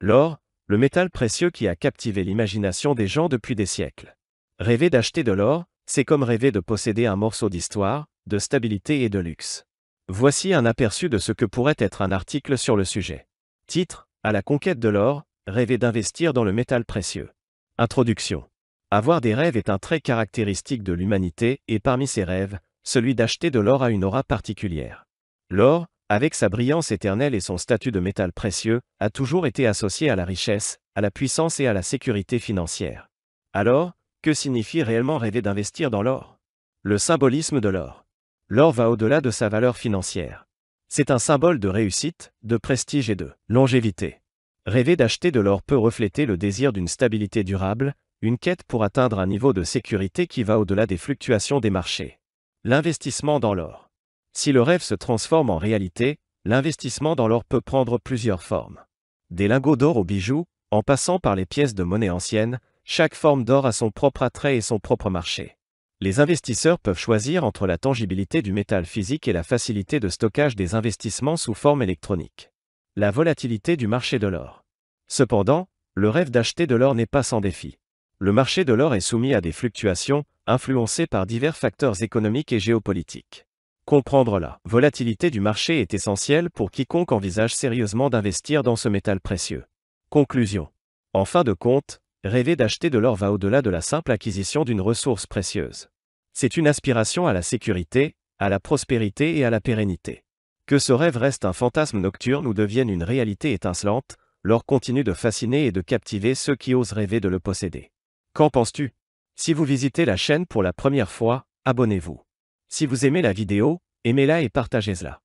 L'or, le métal précieux qui a captivé l'imagination des gens depuis des siècles. Rêver d'acheter de l'or, c'est comme rêver de posséder un morceau d'histoire, de stabilité et de luxe. Voici un aperçu de ce que pourrait être un article sur le sujet. Titre À la conquête de l'or, rêver d'investir dans le métal précieux. Introduction. Avoir des rêves est un trait caractéristique de l'humanité, et parmi ces rêves, celui d'acheter de l'or a une aura particulière. L'or, avec sa brillance éternelle et son statut de métal précieux, a toujours été associé à la richesse, à la puissance et à la sécurité financière. Alors, que signifie réellement rêver d'investir dans l'or? Le symbolisme de l'or. L'or va au-delà de sa valeur financière. C'est un symbole de réussite, de prestige et de longévité. Rêver d'acheter de l'or peut refléter le désir d'une stabilité durable, une quête pour atteindre un niveau de sécurité qui va au-delà des fluctuations des marchés. L'investissement dans l'or. Si le rêve se transforme en réalité, l'investissement dans l'or peut prendre plusieurs formes. Des lingots d'or aux bijoux, en passant par les pièces de monnaie anciennes, chaque forme d'or a son propre attrait et son propre marché. Les investisseurs peuvent choisir entre la tangibilité du métal physique et la facilité de stockage des investissements sous forme électronique. La volatilité du marché de l'or. Cependant, le rêve d'acheter de l'or n'est pas sans défi. Le marché de l'or est soumis à des fluctuations, influencées par divers facteurs économiques et géopolitiques. Comprendre la volatilité du marché est essentiel pour quiconque envisage sérieusement d'investir dans ce métal précieux. Conclusion. En fin de compte, rêver d'acheter de l'or va au-delà de la simple acquisition d'une ressource précieuse. C'est une aspiration à la sécurité, à la prospérité et à la pérennité. Que ce rêve reste un fantasme nocturne ou devienne une réalité étincelante, l'or continue de fasciner et de captiver ceux qui osent rêver de le posséder. Qu'en penses-tu? Si vous visitez la chaîne pour la première fois, abonnez-vous. Si vous aimez la vidéo, aimez-la et partagez-la.